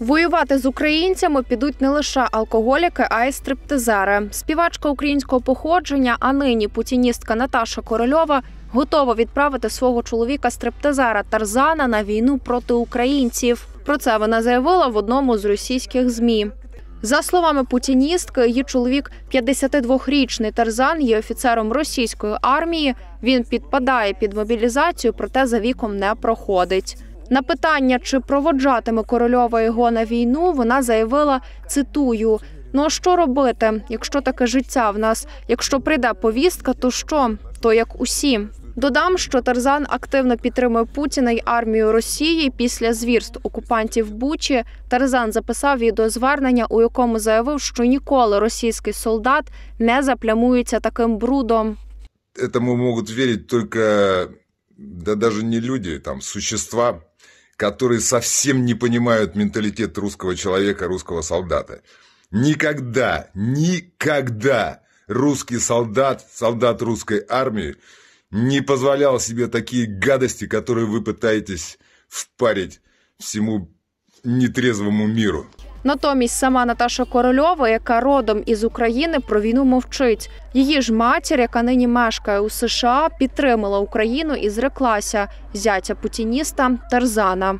Воювати з українцями підуть не лише алкоголіки, а й стриптизери. Співачка українського походження, а нині путіністка Наташа Корольова готова відправити свого чоловіка стриптизера Тарзана на війну проти українців. Про це вона заявила в одному з російських змі. За словами путіністки, її чоловік 52-річний Тарзан є офіцером російської армії. Він підпадає під мобілізацію, проте за віком не проходить. На питання, чи проводжатиме корольова його на війну, вона заявила: цитую: ну а що робити, якщо таке життя в нас? Якщо прийде повістка, то що? То як усі. Додам, що Тарзан активно підтримує Путіна й армію Росії після звірств окупантів Бучі. Тарзан записав відеозвернення, у якому заявив, що ніколи російський солдат не заплямується таким брудом. Этому могут верить только, да даже не люди, там, существа, которые совсем не понимают менталитет русского человека, русского солдата. Никогда, никогда русский солдат, солдат русской армии не позволял себе такие гадости, которые вы пытаетесь впарить всему нетрезвому миру. Натомість сама Наташа Корольова, яка родом із України, про війну мовчить. Її ж матір, яка нині мешкає у США, підтримала Україну і зреклася зятя путініста Тарзана.